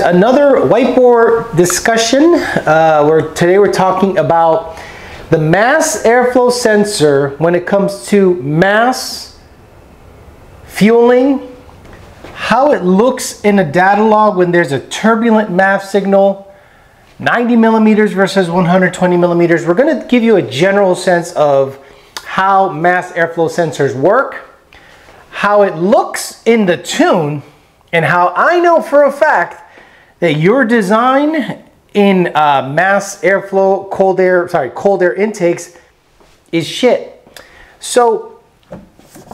guys, another whiteboard discussion. Uh, where today we're talking about the mass airflow sensor when it comes to mass, fueling, how it looks in a data log when there's a turbulent MAF signal, 90 millimeters versus 120 millimeters. We're gonna give you a general sense of how mass airflow sensors work, how it looks in the tune, and how I know for a fact that your design in uh, mass airflow, cold air, sorry, cold air intakes is shit. So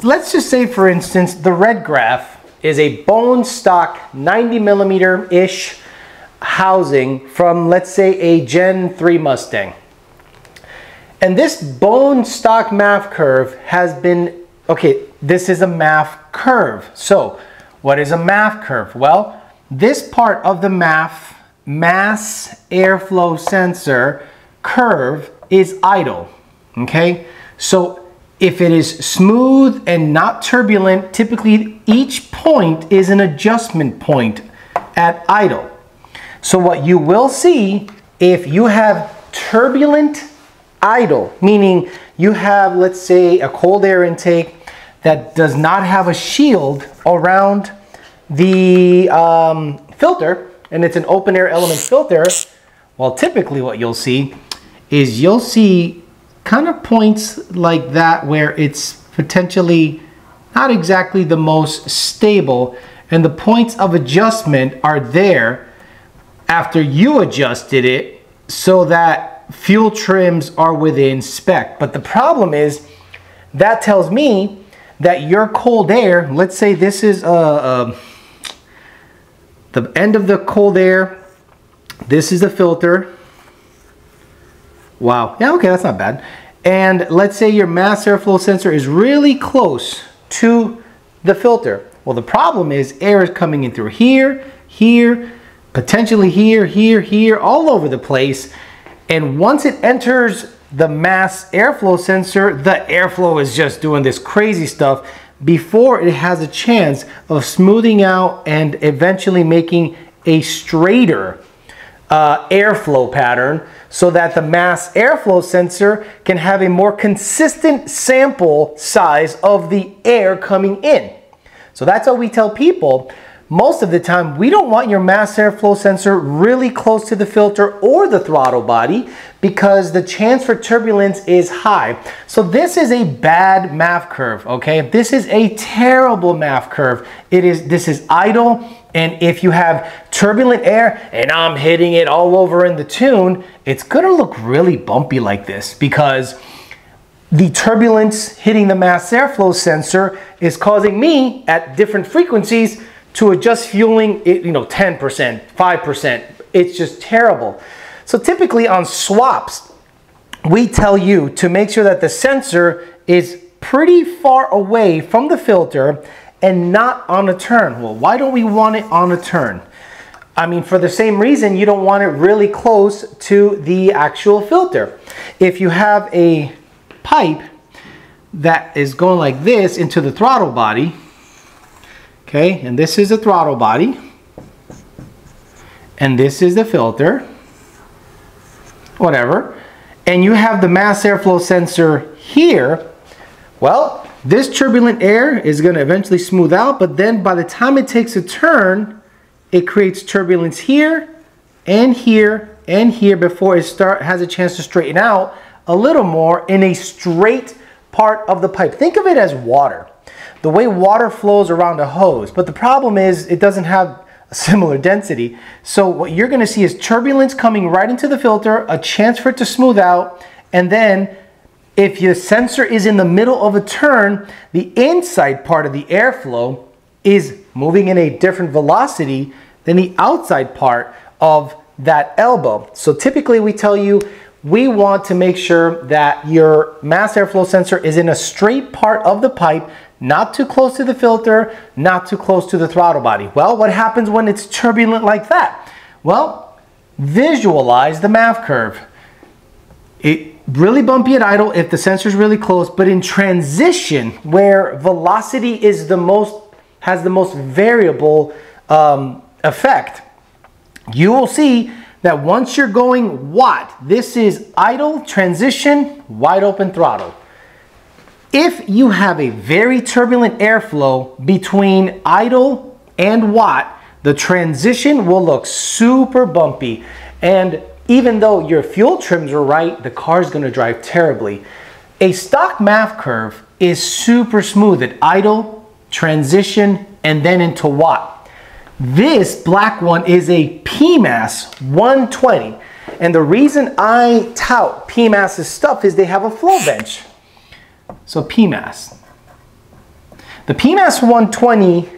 let's just say, for instance, the red graph is a bone stock 90 millimeter ish housing from, let's say, a Gen 3 Mustang. And this bone stock MAF curve has been, okay, this is a MAF curve. So what is a MAF curve? Well, this part of the MAF, mass airflow sensor curve is idle, okay? So if it is smooth and not turbulent, typically each point is an adjustment point at idle. So what you will see if you have turbulent idle, meaning you have, let's say, a cold air intake that does not have a shield around the um, filter, and it's an open air element filter, well, typically what you'll see is you'll see kind of points like that where it's potentially not exactly the most stable and the points of adjustment are there after you adjusted it so that fuel trims are within spec. But the problem is that tells me that your cold air, let's say this is a, a the end of the cold air. This is the filter. Wow. Yeah, okay, that's not bad. And let's say your mass airflow sensor is really close to the filter. Well, the problem is air is coming in through here, here, potentially here, here, here, all over the place. And once it enters the mass airflow sensor, the airflow is just doing this crazy stuff before it has a chance of smoothing out and eventually making a straighter uh, airflow pattern so that the mass airflow sensor can have a more consistent sample size of the air coming in. So that's how we tell people most of the time, we don't want your mass airflow sensor really close to the filter or the throttle body because the chance for turbulence is high. So this is a bad MAF curve, okay? This is a terrible MAF curve. It is, this is idle, and if you have turbulent air and I'm hitting it all over in the tune, it's gonna look really bumpy like this because the turbulence hitting the mass airflow sensor is causing me at different frequencies to adjust fueling, it, you know, 10%, 5%. It's just terrible. So typically on swaps, we tell you to make sure that the sensor is pretty far away from the filter and not on a turn. Well, why don't we want it on a turn? I mean, for the same reason, you don't want it really close to the actual filter. If you have a pipe that is going like this into the throttle body, Okay, and this is the throttle body. And this is the filter. Whatever. And you have the mass airflow sensor here. Well, this turbulent air is going to eventually smooth out, but then by the time it takes a turn, it creates turbulence here and here and here before it start has a chance to straighten out a little more in a straight part of the pipe. Think of it as water the way water flows around a hose. But the problem is it doesn't have a similar density. So what you're gonna see is turbulence coming right into the filter, a chance for it to smooth out, and then if your sensor is in the middle of a turn, the inside part of the airflow is moving in a different velocity than the outside part of that elbow. So typically we tell you we want to make sure that your mass airflow sensor is in a straight part of the pipe not too close to the filter, not too close to the throttle body. Well, what happens when it's turbulent like that? Well, visualize the MAF curve. It really bumpy at idle if the sensor is really close, but in transition where velocity is the most has the most variable um, effect, you will see that once you're going WOT, this is idle, transition, wide open throttle. If you have a very turbulent airflow between idle and WOT, the transition will look super bumpy. And even though your fuel trims are right, the car is gonna drive terribly. A stock MAF curve is super smooth at idle, transition, and then into WOT. This black one is a PMAS 120. And the reason I tout PMAS's stuff is they have a flow bench. So PMAS. The PMAS 120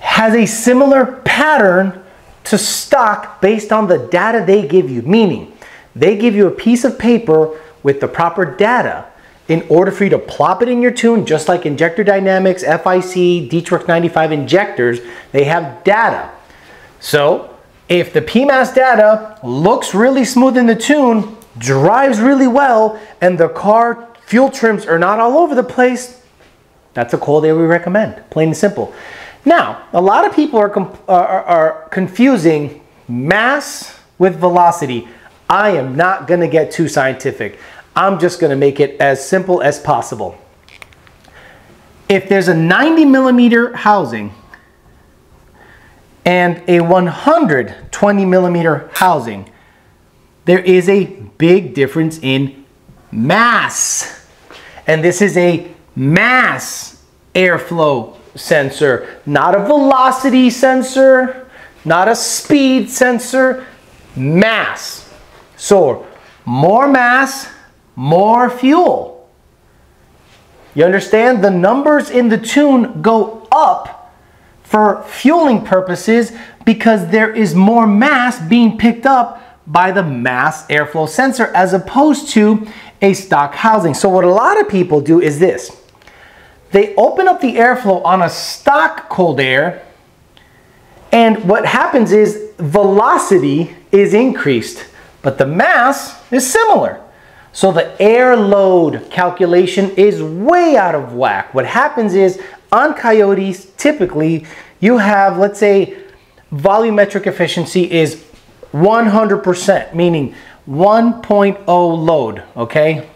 has a similar pattern to stock based on the data they give you, meaning they give you a piece of paper with the proper data in order for you to plop it in your tune, just like Injector Dynamics, FIC, D-Works 95 injectors, they have data. So if the PMAS data looks really smooth in the tune, drives really well, and the car fuel trims are not all over the place, that's a cold air we recommend, plain and simple. Now, a lot of people are, are, are confusing mass with velocity. I am not gonna get too scientific. I'm just gonna make it as simple as possible. If there's a 90 millimeter housing and a 120 millimeter housing, there is a big difference in mass. And this is a mass airflow sensor, not a velocity sensor, not a speed sensor, mass. So more mass, more fuel. You understand? The numbers in the tune go up for fueling purposes because there is more mass being picked up by the mass airflow sensor as opposed to a stock housing. So what a lot of people do is this. They open up the airflow on a stock cold air and what happens is velocity is increased, but the mass is similar. So the air load calculation is way out of whack. What happens is on Coyotes, typically you have, let's say, volumetric efficiency is 100%, meaning 1.0 load, okay?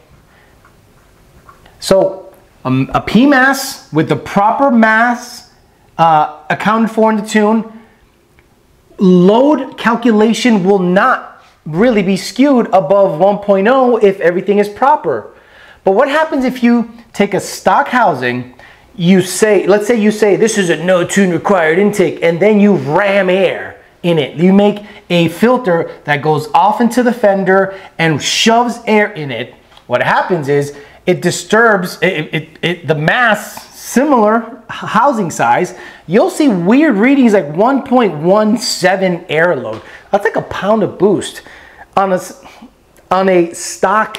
So um, a with the proper mass uh, accounted for in the tune, load calculation will not really be skewed above 1.0 if everything is proper. But what happens if you take a stock housing, you say, let's say you say this is a no tune required intake, and then you ram air in it. You make a filter that goes off into the fender and shoves air in it. What happens is it disturbs it, it, it, the mass similar housing size, you'll see weird readings like 1.17 air load. That's like a pound of boost on a, on a stock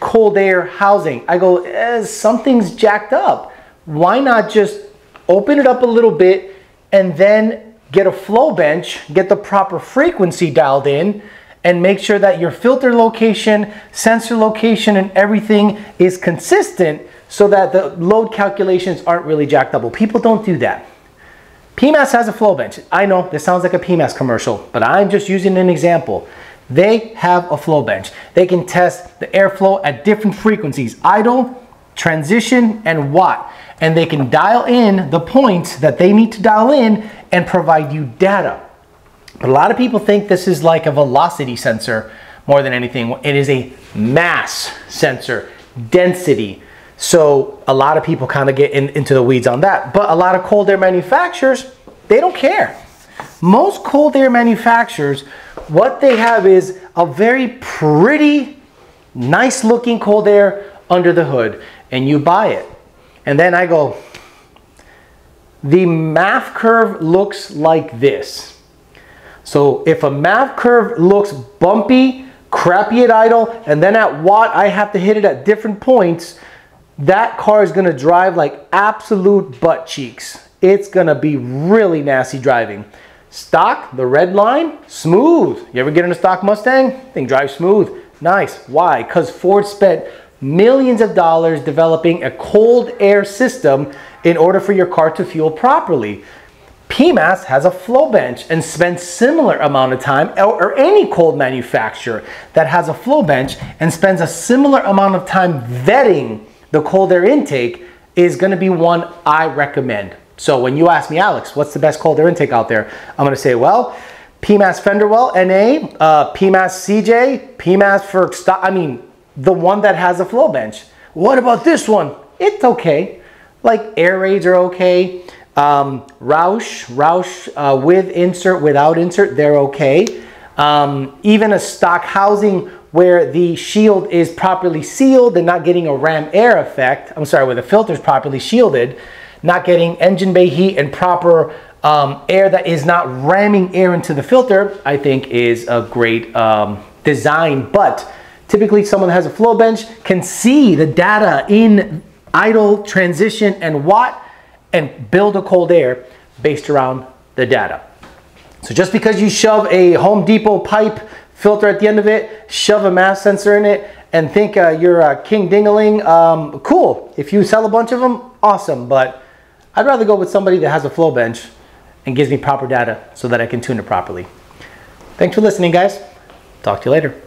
cold air housing. I go, eh, something's jacked up. Why not just open it up a little bit and then get a flow bench, get the proper frequency dialed in, and make sure that your filter location, sensor location, and everything is consistent so that the load calculations aren't really jacked up. Well, people don't do that. PMAS has a flow bench. I know this sounds like a PMAS commercial, but I'm just using an example. They have a flow bench. They can test the airflow at different frequencies, idle, transition, and WOT. And they can dial in the points that they need to dial in and provide you data. But a lot of people think this is like a velocity sensor more than anything. It is a mass sensor, density. So a lot of people kind of get in, into the weeds on that. But a lot of cold air manufacturers, they don't care. Most cold air manufacturers, what they have is a very pretty, nice looking cold air under the hood and you buy it. And then I go, the MAF curve looks like this. So if a MAF curve looks bumpy, crappy at idle, and then at WOT I have to hit it at different points, that car is gonna drive like absolute butt cheeks. It's gonna be really nasty driving. Stock, the red line, smooth. You ever get in a stock Mustang? Thing drives smooth. Nice. Why? Because Ford spent millions of dollars developing a cold air system in order for your car to fuel properly. PMAS has a flow bench and spends similar amount of time, or, any cold manufacturer that has a flow bench and spends a similar amount of time vetting the cold air intake is gonna be one I recommend. So when you ask me, Alex, what's the best cold air intake out there? I'm gonna say, well, PMAS Fenderwell NA, uh, PMAS CJ, PMAS for, I mean, the one that has a flow bench. What about this one? It's okay. Like Airaids are okay. Um, Roush, Roush uh, with insert, without insert, they're okay. Um, even a stock housing where the shield is properly sealed and not getting a ram air effect. I'm sorry, where the filter is properly shielded, not getting engine bay heat and proper um, air that is not ramming air into the filter, I think is a great um, design. But typically someone that has a flow bench can see the data in idle, transition, and WOT and build a cold air based around the data. So just because you shove a Home Depot pipe filter at the end of it, shove a mass sensor in it, and think uh, you're a king dingaling, um, cool. If you sell a bunch of them, awesome. But I'd rather go with somebody that has a flow bench and gives me proper data so that I can tune it properly. Thanks for listening, guys. Talk to you later.